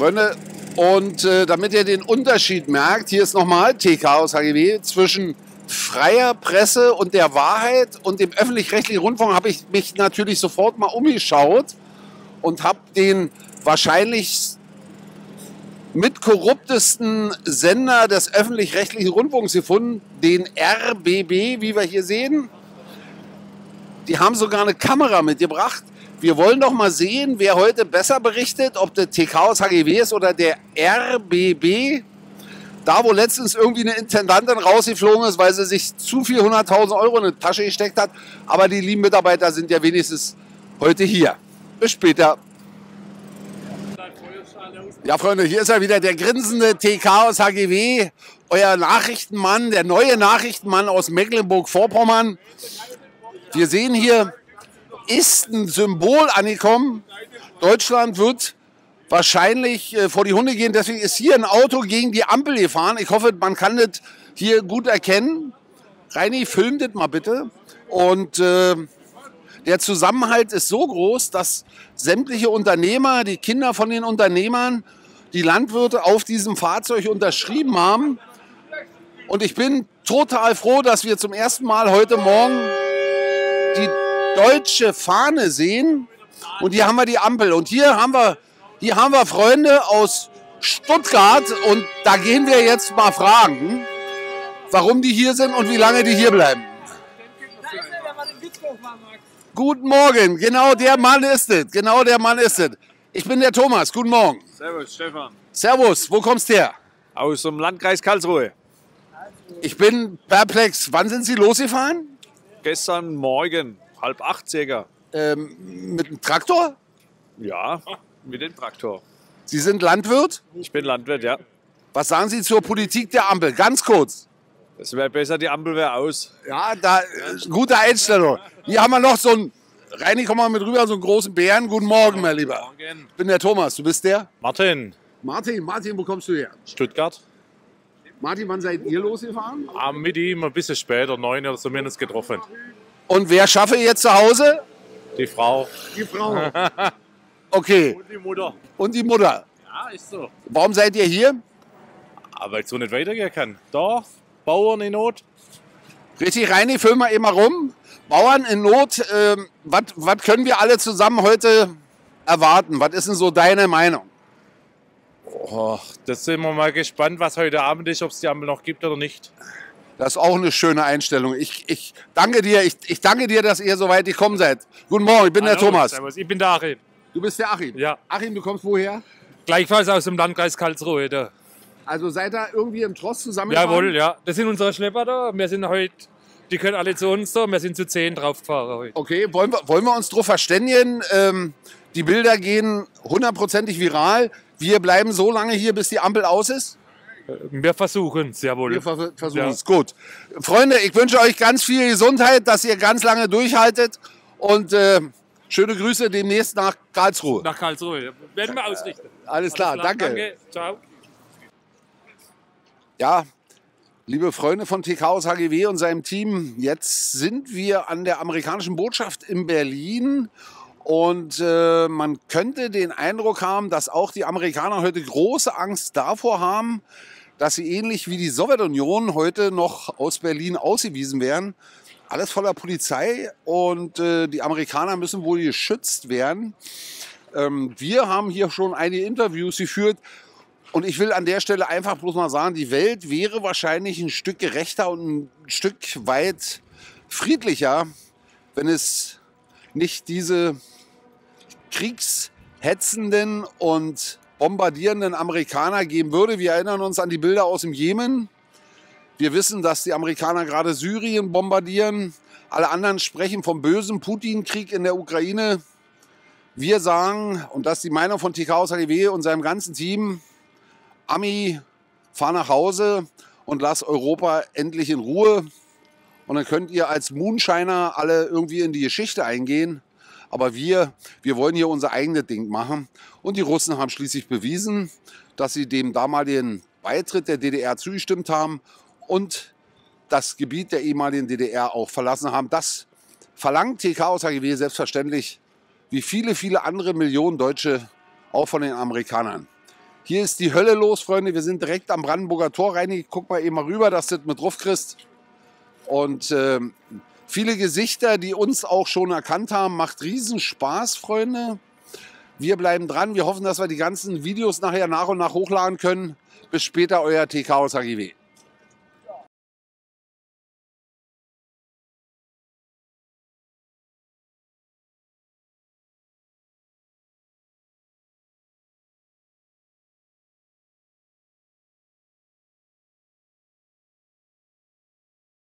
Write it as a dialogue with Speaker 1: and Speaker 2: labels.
Speaker 1: Freunde, und äh, damit ihr den Unterschied merkt, hier ist nochmal TK aus HGW zwischen freier Presse und der Wahrheit und dem öffentlich-rechtlichen Rundfunk habe ich mich natürlich sofort mal umgeschaut und habe den wahrscheinlich mit korruptesten Sender des öffentlich-rechtlichen Rundfunks gefunden, den RBB, wie wir hier sehen. Die haben sogar eine Kamera mitgebracht. Wir wollen doch mal sehen, wer heute besser berichtet, ob der TK aus HGW ist oder der RBB. Da, wo letztens irgendwie eine Intendantin rausgeflogen ist, weil sie sich zu viel 100.000 Euro in die Tasche gesteckt hat. Aber die lieben Mitarbeiter sind ja wenigstens heute hier. Bis später. Ja, Freunde, hier ist ja wieder der grinsende TK aus HGW, euer Nachrichtenmann, der neue Nachrichtenmann aus Mecklenburg-Vorpommern. Wir sehen hier, ist ein Symbol angekommen. Deutschland wird wahrscheinlich äh, vor die Hunde gehen. Deswegen ist hier ein Auto gegen die Ampel gefahren. Ich hoffe, man kann das hier gut erkennen. Reini, film das mal bitte. Und äh, der Zusammenhalt ist so groß, dass sämtliche Unternehmer, die Kinder von den Unternehmern, die Landwirte auf diesem Fahrzeug unterschrieben haben. Und ich bin total froh, dass wir zum ersten Mal heute Morgen die deutsche Fahne sehen. Und hier haben wir die Ampel. Und hier haben wir, hier haben wir Freunde aus Stuttgart. Und da gehen wir jetzt mal fragen, warum die hier sind und wie lange die hier bleiben. Guten Morgen, genau der Mann ist es. Genau der Mann ist es. Ich bin der Thomas. Guten Morgen.
Speaker 2: Servus, Stefan.
Speaker 1: Servus, wo kommst du her?
Speaker 2: Aus dem Landkreis Karlsruhe.
Speaker 1: Ich bin perplex. Wann sind Sie losgefahren?
Speaker 2: Gestern Morgen, halb acht circa.
Speaker 1: Ähm, mit dem Traktor?
Speaker 2: Ja, mit dem Traktor.
Speaker 1: Sie sind Landwirt?
Speaker 2: Ich bin Landwirt, ja.
Speaker 1: Was sagen Sie zur Politik der Ampel? Ganz kurz.
Speaker 2: Es wäre besser, die Ampel wäre aus.
Speaker 1: Ja, da, äh, gute Einstellung. Hier haben wir noch so einen, Reini, komm mal mit rüber, so einen großen Bären. Guten Morgen, mein Lieber.
Speaker 2: Morgen.
Speaker 1: Ich bin der Thomas, du bist der?
Speaker 3: Martin,
Speaker 1: Martin, Martin, wo kommst du her?
Speaker 3: Stuttgart.
Speaker 1: Martin, wann seid ihr losgefahren?
Speaker 3: Haben mit ihm ein bisschen später, neun oder zumindest getroffen.
Speaker 1: Und wer schaffe jetzt zu Hause?
Speaker 3: Die Frau.
Speaker 1: Die Frau. Okay,
Speaker 3: Und die Mutter.
Speaker 1: und die Mutter.
Speaker 3: Ja, ist so.
Speaker 1: Warum seid ihr hier?
Speaker 3: Aber weil es so nicht weitergehen kann. Dorf, Bauern in Not.
Speaker 1: Richtig, Reini, füll mal eben mal rum. Bauern in Not, ähm, was können wir alle zusammen heute erwarten? Was ist denn so deine Meinung?
Speaker 3: Oh, das sind wir mal gespannt, was heute Abend ist, ob es die Ampel noch gibt oder nicht.
Speaker 1: Das ist auch eine schöne Einstellung. Ich, ich danke dir, ich, ich danke dir, dass ihr so weit gekommen seid. Guten Morgen, ich bin der
Speaker 4: Hallo,
Speaker 1: Thomas.
Speaker 4: Servus, ich bin der Achim.
Speaker 1: Du bist der Achim.
Speaker 4: Ja.
Speaker 1: Achim, du kommst woher?
Speaker 4: Gleichfalls aus dem Landkreis Karlsruhe. Da.
Speaker 1: Also seid ihr irgendwie im Tross zusammengefahren?
Speaker 4: Jawohl, ja. Das sind unsere Schlepper da. Wir sind heute, die können alle zu uns da. Wir sind zu zehn draufgefahren heute.
Speaker 1: Okay, wollen wir, wollen wir uns darauf verständigen? Ähm, die Bilder gehen hundertprozentig viral. Wir bleiben so lange hier, bis die Ampel aus ist?
Speaker 4: Wir versuchen es, jawohl.
Speaker 1: Wir ver versuchen
Speaker 4: Ja.
Speaker 1: es. Gut. Freunde, ich wünsche euch ganz viel Gesundheit, dass ihr ganz lange durchhaltet. Und äh, schöne Grüße demnächst nach Karlsruhe.
Speaker 4: Nach Karlsruhe. Werden wir ausrichten.
Speaker 1: Alles klar, danke.
Speaker 4: Danke. Ciao.
Speaker 1: Ja, liebe Freunde von TK aus HGW und seinem Team, jetzt sind wir an der amerikanischen Botschaft in Berlin. Und äh, man könnte den Eindruck haben, dass auch die Amerikaner heute große Angst davor haben, dass sie ähnlich wie die Sowjetunion heute noch aus Berlin ausgewiesen werden. Alles voller Polizei und äh, die Amerikaner müssen wohl geschützt werden. Ähm, wir haben hier schon einige Interviews geführt und ich will an der Stelle einfach bloß mal sagen, die Welt wäre wahrscheinlich ein Stück gerechter und ein Stück weit friedlicher, wenn es nicht diese kriegshetzenden und bombardierenden Amerikaner geben würde. Wir erinnern uns an die Bilder aus dem Jemen. Wir wissen, dass die Amerikaner gerade Syrien bombardieren. Alle anderen sprechen vom bösen Putin-Krieg in der Ukraine. Wir sagen, und das ist die Meinung von TK HGW und seinem ganzen Team, Ami, fahr nach Hause und lass Europa endlich in Ruhe. Und dann könnt ihr als Moonshiner alle irgendwie in die Geschichte eingehen. Aber wir, wir wollen hier unser eigenes Ding machen. Und die Russen haben schließlich bewiesen, dass sie dem damaligen Beitritt der DDR zugestimmt haben und das Gebiet der ehemaligen DDR auch verlassen haben. Das verlangt TK aus HGW selbstverständlich, wie viele, viele andere Millionen Deutsche, auch von den Amerikanern. Hier ist die Hölle los, Freunde. Wir sind direkt am Brandenburger Tor rein. Guck mal eben mal rüber, dass du das mit drauf kriegst. Und ähm, viele Gesichter, die uns auch schon erkannt haben. Macht riesen Spaß, Freunde. Wir bleiben dran. Wir hoffen, dass wir die ganzen Videos nachher nach und nach hochladen können. Bis später, euer TK aus HGW.